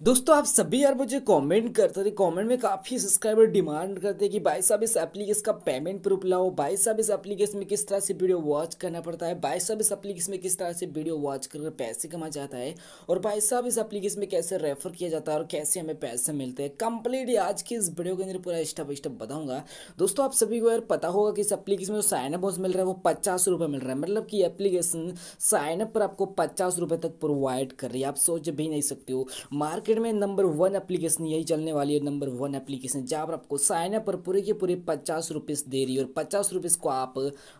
दोस्तों, आप सभी यार मुझे कमेंट करते थे। कमेंट में काफ़ी सब्सक्राइबर डिमांड करते हैं कि भाई साहब इस एप्लीकेशन का पेमेंट प्रूफ लाओ। भाई साहब इस एप्लीकेशन में किस तरह से वीडियो वॉच करना पड़ता है? भाई साहब इस एप्लीकेशन में किस तरह से वीडियो वॉच कर पैसे कमा जाता है? और भाई साहब इस एप्लीकेशन में कैसे रेफर किया जाता है और कैसे हमें पैसे मिलते हैं? कंप्लीट आज की इस वीडियो के अंदर पूरा स्टेप स्टेप बताऊँगा। दोस्तों, आप सभी को यार पता होगा कि इस एप्लीकेशन में जो साइनअप बोनस मिल रहा है, वो पचास रुपये मिल रहा है। मतलब कि एप्लीकेशन साइनअप पर आपको पचास रुपये तक प्रोवाइड कर रही है। आप सोच भी नहीं सकते हो। मार्केट में नंबर वन एप्लीकेशन यही चलने वाली है, नंबर वन एप्लीकेशन। जहाँ पर आपको साइन अप पर पूरे के पूरे पचास रुपीज़ दे रही है और पचास रुपीज़ को आप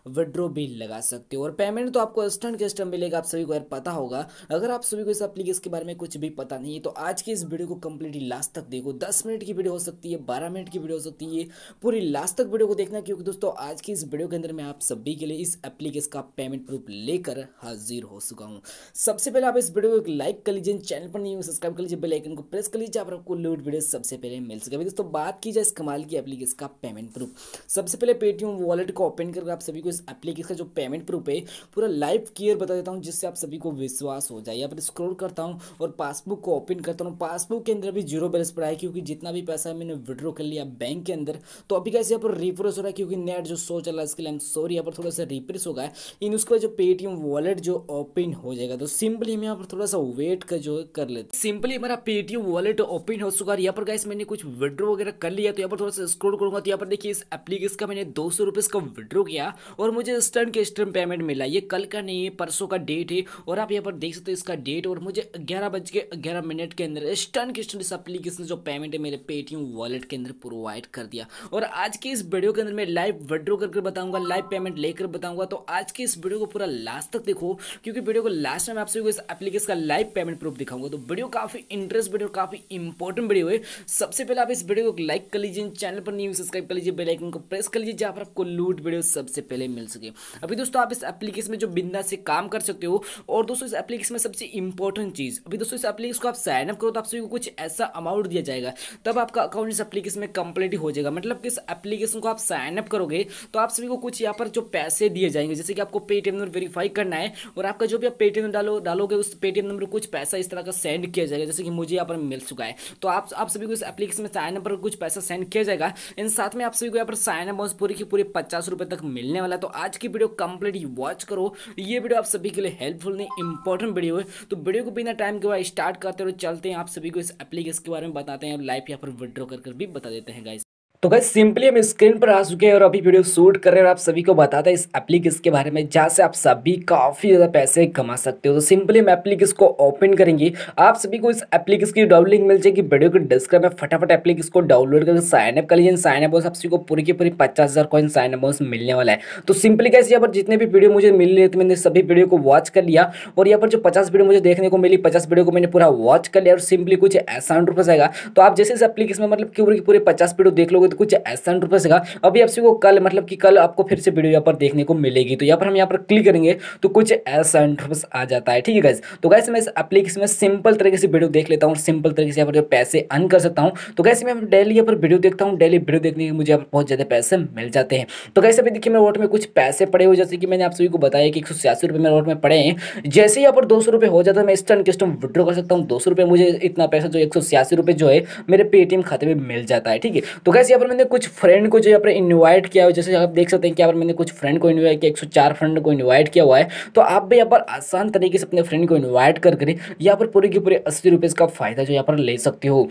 विड्रो भी लगा सकते हो। और पेमेंट तो आपको इंस्टेंट के स्टम मिलेगा, आप सभी को यार पता होगा। अगर आप सभी को इस एप्लीकेशन के बारे में कुछ भी पता नहीं है तो आज की इस वीडियो को कंप्लीटली लास्ट तक देखो। दस मिनट की वीडियो हो सकती है, बारह मिनट की वीडियो हो सकती है, पूरी लास्ट तक वीडियो को देखना। क्योंकि दोस्तों, आज की इस वीडियो के अंदर मैं आप सभी के लिए इस एप्लीकेशन का पेमेंट प्रूफ लेकर हाजिर हो चुका हूँ। सबसे पहले आप इस वीडियो को एक लाइक कर लीजिए, चैनल पर नहीं सब्सक्राइब कर लीजिए आइकन को प्रेस कर लीजिए, आप आपको लोड वीडियो सबसे पहले मिल सके। दोस्तों, बात की जाए इस कमाल की एप्लीकेशन का पेमेंट प्रूफ सबसे पहले पेटीएम वॉलेट को ओपन करके आप सभी को इस एप्लीकेशन का जो पेमेंट प्रूफ है, पूरा लाइव क्लियर बता देता हूँ, जिससे आप सभी को विश्वास हो जाए। यहाँ पर स्क्रोल करता हूँ और पासबुक को ओपन करता हूँ। पासबुक के अंदर भी ज़ीरो बैलेंस पड़ा है, क्योंकि जितना भी पैसा मैंने विड्रॉ कर लिया बैंक के अंदर तो अभी कैसे यहाँ पर रिफ्रेश हो रहा है, क्योंकि नेट जो शो चल रहा है, इसके लिए सॉरी यहाँ पर थोड़ा सा रिफ्रेश होगा। इन उसके बाद जो पेटीएम वॉलेट जो ओपन हो जाएगा। तो सिंपली हम यहाँ पर थोड़ा सा वेट का जो कर लेते सिंपली हमारा पेटीएम वॉलेट ओपन हो चुका है यहाँ पर गाइस मैंने कुछ विड्रो वगैरह कर लिया तो यहाँ पर थोड़ा सा स्क्रोल करूँगा तो यहाँ पर देखिए इस एप्लीकेशन का मैंने दो सौ का विड्रो किया और मुझे स्टर्न के स्टर्न पेमेंट मिला। ये कल का नहीं है, परसों का डेट है और आप यहाँ पर देख सकते हो इसका डेट और मुझे ग्यारह बज के ग्यारह मिनट के अंदर स्टर्न के स्टर्न इस एप्लीकेशन जो पेमेंट है मेरे पेटीएम वॉलेट के अंदर प्रोवाइड कर दिया। और आज के इस वीडियो के अंदर मैं लाइव विड्रो करके बताऊँगा लाइव पेमेंट लेकर बताऊँगा तो आज के इस वीडियो को पूरा लास्ट तक देखो, क्योंकि वीडियो को लास्ट में आपसे इस एप्लीकेशन का लाइव पेमेंट प्रूफ दिखाऊँगा। तो वीडियो काफ़ी इंटरेस्ट वीडियो काफ़ी इंपॉर्टेंट वीडियो है। सबसे पहले आप इस वीडियो को लाइक कर लीजिए चैनल पर न्यू सब्सक्राइब कर लीजिए बेल आइकन को प्रेस कर लीजिए, जहाँ पर आपको लूट वीडियो सबसे पहले मिल सके। अभी दोस्तों आप इस एप्लीकेशन में जो बिंदा से काम कर सकते हो, और दोस्तों इस एप्लीकेशन में सबसे इंपॉर्टेंट चीज़, अभी दोस्तों इस एप्लीकेशन को आप साइन अप करो तो आप सभी को कुछ ऐसा अमाउंट दिया जाएगा, तब आपका अकाउंट इस एप्लीकेशन में कंप्लीट हो जाएगा। मतलब कि इस एप्लीकेशन को आप साइन अप करोगे तो आप सभी को कुछ यहाँ पर जो पैसे दिए जाएँगे, जैसे कि आपको पेटीएम नंबर वेरीफाई करना है, और आपका जो भी आप पेटीएम डालो, डालोगे, उस पेटीएम नंबर कुछ पैसा इस तरह का सेंड किया जाएगा, जैसे कि मुझे यहाँ पर मिल चुका है। तो आप आप सभी को इस एप्लीकेशन में साइन पर कुछ पैसा सेंड किया जाएगा। इन साथ में आप सभी को यहाँ पर साइन अमाउंट पूरी की पूरी पचास रुपये तक मिलने वाला तो आज की वीडियो कंप्लीट वॉच करो। ये वीडियो आप सभी के लिए हेल्पफुल नहीं इंपॉर्टेंट वीडियो है। तो वीडियो को बिना टाइम के बाद स्टार्ट करते हुए चलते हैं, आप सभी को इस एप्लीकेशन के बारे में बताते हैं। लाइफ यहाँ पर विड्रॉ कर भी बता देते हैं गाइस तो गाइस सिंपली हम स्क्रीन पर आ चुके हैं और अभी वीडियो शूट कर रहे हैं और आप सभी को बताते हैं इस एप्लीकेशन के बारे में, जहाँ से आप सभी काफ़ी ज़्यादा पैसे कमा सकते हो। तो सिंपली हम एप्लीकेशन को ओपन करेंगे। आप सभी को इस एप्लीकेशन की डाउन लिंक मिल जाएगी वीडियो के डिस्क्रिप्शन में। फटाफट एप्लीकेशन को डाउनलोड करके साइन अप कर लीजिए। साइन अप आप सभी को पूरी की पूरी पचास हज़ार कॉइन साइन अप मिलने वाला है। तो सिंपली कैसे यहाँ पर जितने भी वीडियो मुझे मिल रहे थे मैंने सभी वीडियो को वॉच कर लिया। और यहाँ पर जो पचास वीडियो मुझे देखने को मिली, पचास वीडियो को मैंने पूरा वॉच कर लिया। और सिंपली कुछ ऐसा रुपये आएगा। तो आप जैसे इस एप्लीकेशन में मतलब पूरी पूरे पचास वीडियो देख लोगे तो कुछ ऐसा रुपये से अभी आप को कल मतलब कि कल आपको फिर से वीडियो यहाँ पर देखने को मिलेगी। तो यहाँ पर हम यहाँ पर क्लिक करेंगे तो कुछ ऐसा इंटरफेस आ जाता है। ठीक है गैस तो गैस मैं इस एप्लीकेशन में सिंपल तरीके से वीडियो देख लेता हूँ सिंपल तरीके से यहाँ पर पैसे अर्न कर सकता हूँ। तो गैस मैं डेली यहाँ पर वीडियो देखता हूँ। डेली वीडियो देखने के मुझे यहाँ पर बहुत ज़्यादा पैसे मिल जाते हैं। तो गैस अभी देखिए मेरे वोट में कुछ पैसे पड़े हुए जैसे कि मैंने आप सभी को बताया कि एक सौ मेरे वोट में पड़े हैं। जैसे यहाँ पर दो सौ हो जाता है, मैं स्टन किस्टम विड्रॉ कर सकता हूँ। दो सौ मुझे इतना पैसा जो एक सौ जो है, मेरे पेटीएम खाते में मिल जाता है। ठीक है? तो गैस यहाँ पर मैंने कुछ फ्रेंड को जो यहाँ पर इन्वाइट किया हुआ जैसे आप देख सकते हैं कि यहाँ पर मैंने कुछ फ्रेंड को इन्वाइट किया 104 फ्रेंड को इन्वाइट किया हुआ है तो आप भी यहाँ पर आसान तरीके से अपने फ्रेंड को इन्वाइट कर करें, यहाँ पर पूरे के पूरे अस्सी रुपये का फ़ायदा जो यहाँ पर ले सकते हो।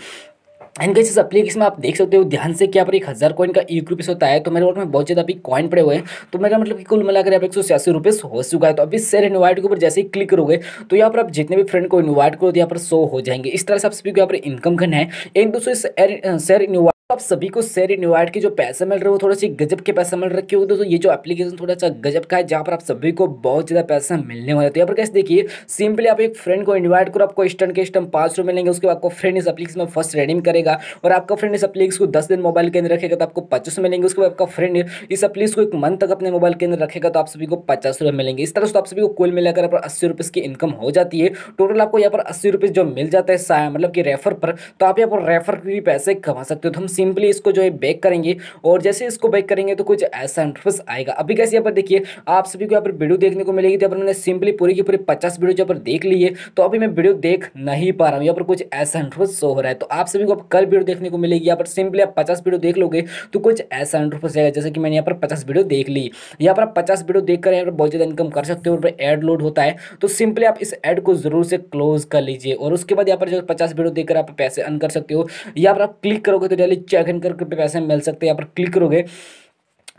एंड गाइस इस एप्लीकेशन में आप देख सकते हो, ध्यान से कि यहाँ पर एक हज़ार कॉइन का एक रुपीस होता है तो मेरे वोट में बहुत ज़्यादा अभी कॉइन पड़े हुए हैं तो मेरा मतलब कि कुल मिलाकर यहाँ पर एक सौ छियासी रुपये हो चुका है तो अभी शेयर इन्वाइट के ऊपर जैसे ही क्लिक करोगे तो यहाँ पर आप जितने भी फ्रेंड को इन्वाइट करो तो यहाँ पर शो हो जाएँगे। इस तरह से आप सभी को यहाँ पर इनकम करना है। एक दूसरे शेयर इन्वाइट आप सभी को शेयर इन्वाइट के जो पैसे मिल रहे हैं, वो थोड़े से गजब के पैसे मिल रहे हैं। क्योंकि दोस्तों, ये जो एप्लीकेशन थोड़ा सा गजब का है, जहाँ पर आप सभी को बहुत ज़्यादा पैसा मिलने वाला है। तो यहाँ पर कैसे देखिए सिंपली आप एक फ्रेंड को इन्वाइट करो, आपको स्टन के स्टम पाँच रुपये मिलेंगे, उसके बाद आपको फ्रेंड इस एप्लीकेशन में फ़र्स्ट रेडिंग करेगा। और आपका फ्रेंड इस एप्लीकेशन को दस दिन मोबाइल के अंदर रखेगा तो आपको पचास मिलेंगे। उसके बाद आपका फ्रेंड इस एप्लीकेशन को एक मंथ तक अपने मोबाइल के अंदर रखेगा तो आप सभी को पचास मिलेंगे। इस तरह से आप सभी को कुल मिलाकर पर अस्सी रुपये की इनकम हो जाती है। टोटल आपको यहाँ पर अस्सी रुपये जो मिल जाता है मतलब कि रेफर पर तो आप यहाँ पर रेफर भी पैसे कमा सकते हो। तो हम सिंपली इसको जो है बैक करेंगे और जैसे इसको बैक करेंगे तो कुछ ऐसा इंटरफेस आएगा अभी कैसे यहाँ पर देखिए आप सभी को यहाँ पर वीडियो देखने को मिलेगी तो मैंने सिंपली पूरी की पूरी पचास वीडियो यहाँ पर देख ली है तो अभी मैं वीडियो देख नहीं पा रहा हूँ यहाँ पर कुछ ऐसा इंटरफेस शो हो रहा है तो आप सभी को कल वीडियो देखने को मिलेगी यहाँ पर सिंपली आप पचास वीडियो देख लोगे तो कुछ ऐसा इंटरफेस आएगा जैसे कि मैंने यहाँ पर पचास वीडियो देख ली यहाँ पर आप पचास वीडियो देख कर यहाँ पर बहुत ज़्यादा इनकम कर सकते हो एड लोड होता है तो सिंपली आप इस एड को ज़रूर से क्लोज कर लीजिए और उसके बाद यहाँ पर जो पचास वीडियो देखकर आप पैसे अर्न कर सकते हो यहाँ पर आप क्लिक करोगे तो डेली चेक इन करके पैसे मिल सकते हैं। यहाँ पर क्लिक करोगे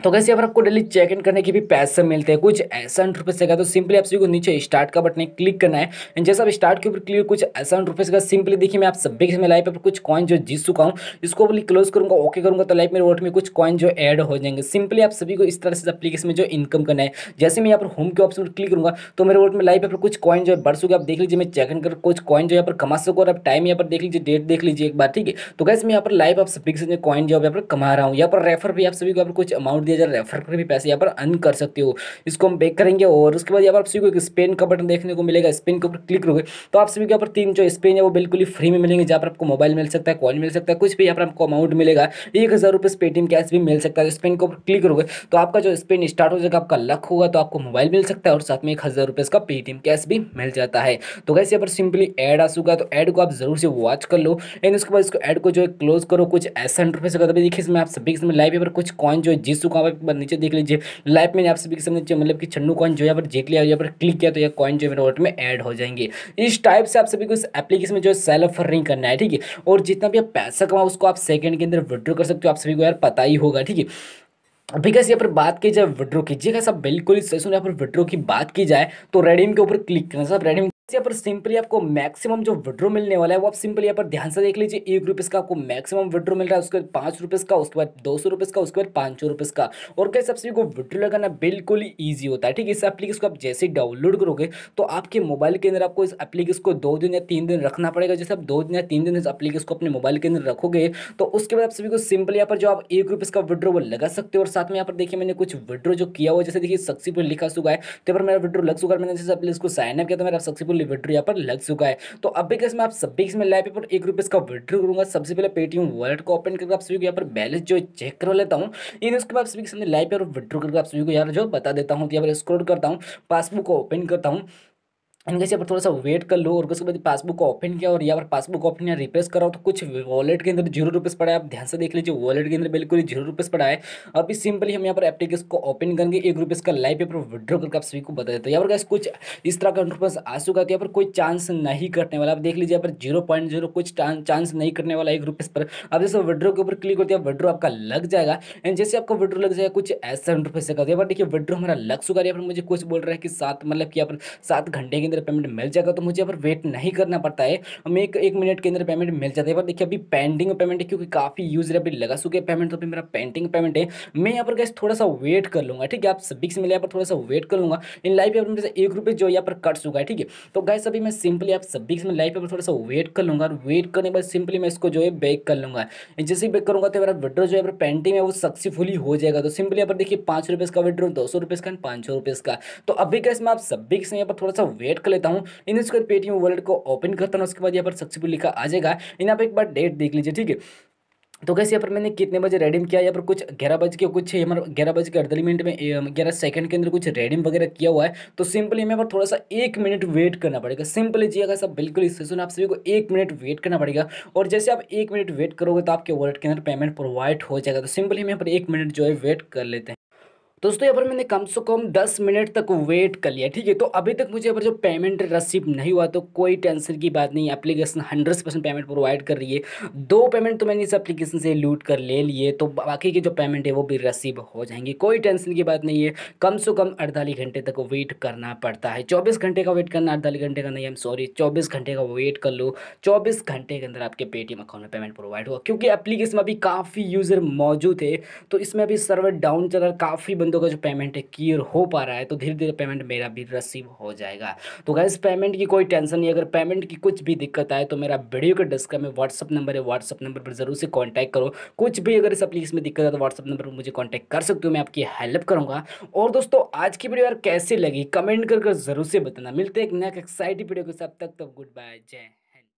तो कैसे अगर आपको डेली चेक इन करने के भी पैसे मिलते हैं। कुछ ऐसा रुपये का तो सिंपली आप सभी को नीचे स्टार्ट का बटन क्लिक करना है। एंड जैसे आप स्टार्ट के ऊपर क्लिक कुछ ऐसा रुपये का सिंपली देखिए, मैं आप सभी के लाइव पर कुछ कॉइन जो जीत चुका हूँ, इसको बोली क्लोज करूँगा ओके करूँगा तो लाइव मेरे वोट में कुछ कॉइन जो एड हो जाएँगे। सिंपली आप सभी को इस तरह से अपलीकेशन में जो इनकम करना है। जैसे मैं यहाँ पर होम के ऑप्शन पर क्लिक करूँगा तो मेरे वोट में लाइव पर कुछ कॉइन जो है बढ़ चुके आप देख लीजिए, मैं चेक इन कर कुछ कॉइन जो यहाँ पर कमा सकूँ और आप टाइम यहाँ पर देख लीजिए डेट देख लीजिए एक बार, ठीक है? तो कैसे मैं यहाँ पर लाइव आप सभी कॉइन जो यहाँ पर कमा रहा हूँ। यहाँ पर रेफर भी आप सभी को कुछ अमाउंट दिया जाए रेफर कर भी पैसे यहाँ पर अर्न कर सकते हो। इसको हम बैक करेंगे और उसके बाद यहाँ पर आप सभी को एक स्पेन का बटन देखने को मिलेगा। स्पेन के ऊपर क्लिक करोगे तो आप सभी के यहाँ पर तीन जो स्पेन है वो बिल्कुल ही फ्री में मिलेंगे। जहाँ पर आपको मोबाइल मिल सकता है कॉल मिल सकता है, कुछ भी यहाँ पर आपको अमाउंट मिलेगा। एक हज़ार रुपये पेटीएम कैश भी मिल सकता है। स्पेन के ऊपर क्लिक करोगे तो आपका जो स्पेन स्टार्ट हो जाएगा, आपका लक होगा तो आपको मोबाइल मिल सकता है और साथ में एक हज़ार रुपये का पेटीएम कैश भी मिल जाता है। तो कैसे यहाँ पर सिंपली एड आ चुका तो एड को आप ज़रूर से वॉच कर लो। एंड उसके बाद इसको एड को जो है क्लोज करो। कुछ ऐसा इंटरफेस होगा। तभी देखिए इसमें आप सभी इसमें लाइव पर कुछ कॉइन जो जीत चुका हूँ नीचे देख लीजिए। लाइव में आप सभी के सामने मतलब कि छन्नू कॉइन जो यहाँ पर जेक लिया, यहाँ पर क्लिक किया तो यह कॉइन जो मेरे वॉलेट में ऐड हो जाएँगे। इस टाइप से आप सभी को इस एप्लीकेशन में जो है सेल्फ अर्निंग करना है, ठीक है? और जितना भी आप पैसा कमाओ, उसको आप सेकंड के अंदर विड्रॉ कर सकते हो, आप सभी को यार पता ही होगा, ठीक है? कैसे यहाँ पर बात की जाए विड्रो कीजिएगा सब बिल्कुल ही सही सुन यहाँ पर विड्रो की बात की जाए तो रेडीम के ऊपर क्लिक करना, सब रेडीम यहाँ पर सिंपली आपको मैक्सिमम जो विड्रो मिलने वाला है, वो आप सिंपली यहाँ पर ध्यान से देख लीजिए, एक रुपीज़ का आपको मैक्सिमम विड्रो मिल रहा है, उसके बाद पाँच रुपीज़ का, उसके बाद दो सौ रुपीज़ का, उसके बाद पाँच सौ रुपीज़ का। और कैसे सभी को विड्रो लगाना बिल्कुल ईजी होता है, ठीक है? इस एप्लीकेशन को आप जैसे डाउनलोड करोगे तो आपके मोबाइल के अंदर आपको इस एप्लीकेशन को दो दिन या तीन दिन रखना पड़ेगा। जैसे आप दो दिन या तीन दिन इस एप्लीकेशन को अपने मोबाइल के अंदर रखोगे तो उसके बाद आप सभी को सिंपली यहाँ पर जो आप एक रुपीज़ का विड्रो वो लगा सकते हो। और साथ में यहाँ पर देखिए, मैंने कुछ विड्रो जो किया हुआ जैसे देखिए सक्सेसफुल लिखा चुका है तो पर मेरा विड्रो लग चुका है। मैंने जैसे साइन अप किया तो मेरा सक्सेसफुल विड्रो यहाँ पर लग चुका है। तो अब भी मैं आप सभी इसमें लाइव पेपर एक रुपये का विड्रो करूँगा। सबसे पहले पेटीएम वॉलेट को ओपन करके आप सभी को यहाँ पर बैलेंस जो चेक कर लेता हूँ। इन उसके बाद सभी लाइव पेपर विड्रो करके आप सभी को यार जो बता देता हूँ। यहाँ पर स्क्रोल करता हूँ। पासबुक को ओपन करता हूँ। कैसे पर थोड़ा सा वेट कर लो और उसके बाद पासबुक को ओपन किया और यहाँ पर पासबुक ओपन या रिप्लेस कराओ तो कुछ वॉलेट के अंदर ज़ीरो रुपीज़ पड़ा है। आप ध्यान से देख लीजिए वॉलेट के अंदर बिल्कुल ज़ीरो रुपीज़ पड़ा है। अभी सिंपली हम यहाँ पर एप्लीकेशन को ओपन करेंगे। एक रुपीज़ का लाइव पेपर विड्रॉ करके आप सभी को बता देते हैं। यहाँ पर कुछ इस तरह का रुपये आ चुका है यहाँ पर कोई चांस नहीं कटने वाला। आप देख लीजिए यहाँ पर ज़ीरो पॉइंट ज़ीरो कुछ चांस नहीं करने वाला एक रुपीज़ पर। अब जैसे विड्रॉ के ऊपर क्लिक करते हैं विड्रॉ आपका लग जाएगा। एंड जैसे आपका विड्रॉ लग जाएगा, कुछ ऐसा से करते हैं देखिए विड्रॉ हमारा लग चुका है। पर मुझे कुछ बोल रहा है कि सात मतलब कि यहाँ पर सात घंटे के अंदर पेमेंट मिल जाएगा तो मुझे पर वेट नहीं करना पड़ता है। हमें एक एक मिनट के अंदर पेमेंट मिल जाता है। पर देखिए, अभी पेंडिंग पेमेंट है, क्योंकि काफ़ी यूज़र अभी लगा चुके पेमेंट तो अभी मेरा पेंडिंग पेमेंट है। मैं यहाँ पर गैस थोड़ा सा वेट कर लूँगा, ठीक है? आप सभी से मिले, यहाँ पर थोड़ा सा वेट कर लूँगा। इन लाइव पेपर में एक रुपये जो यहाँ पर कट चुका है, ठीक है? तो गैस अभी मैं सिंपली आप सभी से लाइव पेपर थोड़ा सा वेट कर लूँगा। और वेट करने के बाद सिंपली मैं इसको जो है बैक कर लूँगा। जैसे ही बैक करूँगा तो मेरा विड्रो जो है पेंटिंग है, वो सक्सेसफुली हो जाएगा। तो सिंपली यहाँ पर देखिए, पाँच रुपये का विड्रो दो सौ रुपये का पाँच सौ रुपये का तो अभी कैसे मैं आप सभी से यहाँ पर थोड़ा सा वेट कर लेता हूँ। इन इसके पेटीएम वॉलेट को ओपन करता हूँ, उसके बाद यहाँ पर सक्सेसफुल लिखा आ जाएगा। यहाँ पर एक बार डेट देख लीजिए, ठीक है? तो कैसे यहाँ पर मैंने कितने बजे रेडिंग किया, यहाँ पर कुछ ग्यारह बज के, कुछ हमारे ग्यारह बज के अड़तालीस मिनट में ग्यारह सेकंड के अंदर कुछ रेडिंग वगैरह किया हुआ है। तो सिंपली हमें पर थोड़ा सा एक मिनट वेट करना पड़ेगा। सिंपली जी, अगर सब बिल्कुल इससे सुन, आप सभी को एक मिनट वेट करना पड़ेगा। और जैसे आप एक मिनट वेट करोगे तो आपके वॉलेट के अंदर पेमेंट प्रोवाइड हो जाएगा। तो सिंपली हम यहाँ पर एक मिनट जो है वेट कर लेते हैं। दोस्तों, यहाँ पर मैंने कम से कम दस मिनट तक वेट कर लिया, ठीक है? तो अभी तक मुझे यहाँ पर जो पेमेंट रिसीव नहीं हुआ तो कोई टेंशन की बात नहीं application hundred percent payment provide कर रही है। दो पेमेंट तो मैंने इस एप्लीकेशन से लूट कर ले लिए तो बाकी के जो पेमेंट है, वो भी रिसीव हो जाएँगी। कोई टेंशन की बात नहीं है। कम से कम अड़तालीस घंटे तक वेट करना पड़ता है। चौबीस घंटे का वेट करना, अड़तालीस घंटे का नहीं है सॉरी चौबीस घंटे का वेट कर लो। चौबीस घंटे के अंदर आपके पेटीएम अकाउंट में पेमेंट प्रोवाइड हुआ, क्योंकि एप्लीकेशन में अभी काफ़ी यूज़र मौजूद है तो इसमें अभी सर्वर डाउन चल रहा काफ़ी बंदों का जो पेमेंट है क्लियर हो पा रहा है तो धीरे धीरे पेमेंट मेरा भी रिसीव हो जाएगा। तो गैस पेमेंट की कोई टेंशन नहीं, अगर पेमेंट की कुछ भी दिक्कत आए तो मेरा वीडियो के डिस्क्रिप्शन में व्हाट्सअप नंबर है व्हाट्सअप नंबर पर ज़रूर से कॉन्टैक्ट करो। कुछ भी अगर इस एप्लीकेशन में दिक्कत है तो व्हाट्सअप नंबर पर मुझे कॉन्टैक्ट कर सकते हो, मैं आपकी हेल्प करूँगा। और दोस्तों, आज की वीडियो यार कैसे लगी? कमेंट कर ज़रूर से बताना। मिलते हैं एक नया एक्साइटिंग वीडियो के साथ तक तो गुड बाय, जय